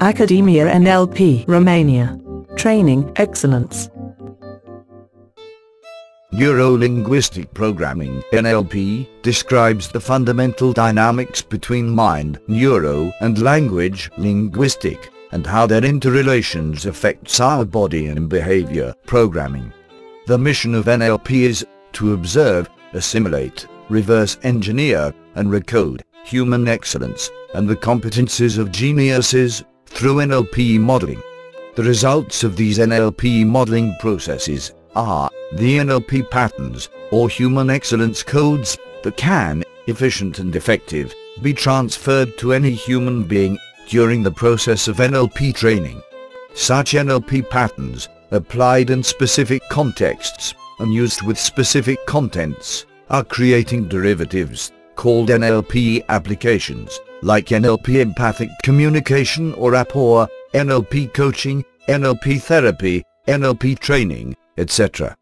Academia NLP Romania. Training Excellence. Neuro-linguistic programming NLP describes the fundamental dynamics between mind, neuro, and language, linguistic, and how their interrelations affects our body and behavior, programming. The mission of NLP is to observe, assimilate, reverse engineer, and recode human excellence and the competences of geniuses through NLP modeling. The results of these NLP modeling processes are the NLP patterns or human excellence codes that can, efficient and effective, be transferred to any human being during the process of NLP training. Such NLP patterns, applied in specific contexts and used with specific contents, are creating derivatives called NLP applications, like NLP empathic communication or rapport, NLP coaching, NLP therapy, NLP training, etc.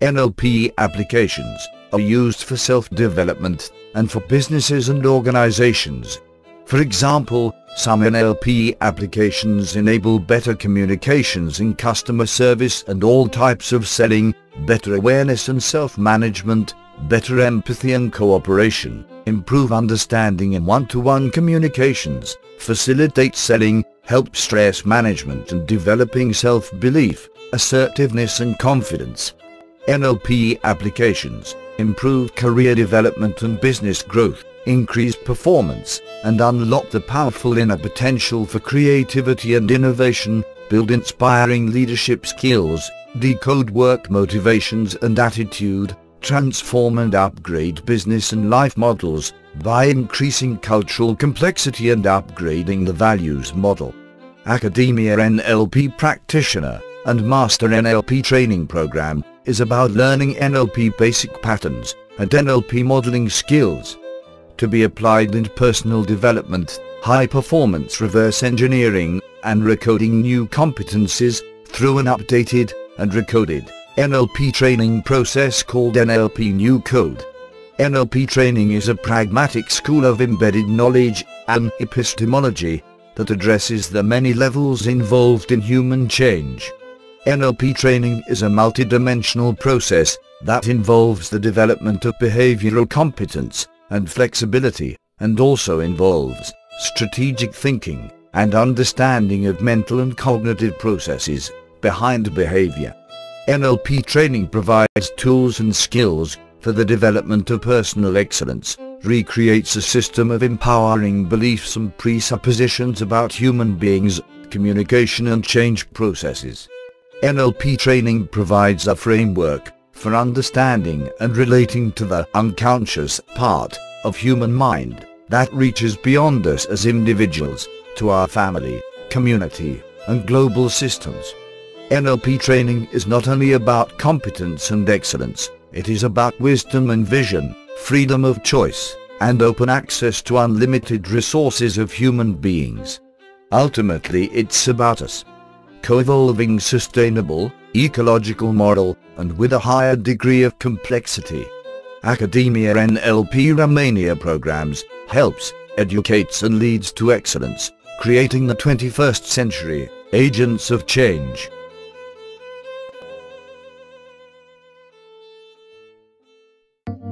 NLP applications are used for self-development and for businesses and organizations. For example, some NLP applications enable better communications in customer service and all types of selling, better awareness and self-management, better empathy and cooperation, improve understanding in one-to-one communications, facilitate selling, help stress management and developing self-belief, assertiveness and confidence. NLP applications improve career development and business growth, increase performance, and unlock the powerful inner potential for creativity and innovation, build inspiring leadership skills, decode work motivations and attitude, transform and upgrade business and life models by increasing cultural complexity and upgrading the values model. Academia NLP Practitioner and Master NLP Training Program is about learning NLP basic patterns and NLP modeling skills to be applied in personal development, high-performance reverse engineering, and recoding new competencies through an updated and recoded NLP training process called NLP New Code. NLP training is a pragmatic school of embedded knowledge and epistemology that addresses the many levels involved in human change. NLP training is a multidimensional process that involves the development of behavioral competence and flexibility, and also involves strategic thinking and understanding of mental and cognitive processes behind behavior. NLP training provides tools and skills for the development of personal excellence, recreates a system of empowering beliefs and presuppositions about human beings, communication and change processes. NLP training provides a framework for understanding and relating to the unconscious part of human mind that reaches beyond us as individuals, to our family, community, and global systems. NLP training is not only about competence and excellence, it is about wisdom and vision, freedom of choice, and open access to unlimited resources of human beings. Ultimately it's about us. Co-evolving sustainable, ecological model, and with a higher degree of complexity. Academia NLP Romania programs, helps, educates and leads to excellence, creating the 21st century, agents of change.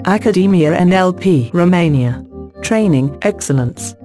Academia NLP Romania. Training Excellence.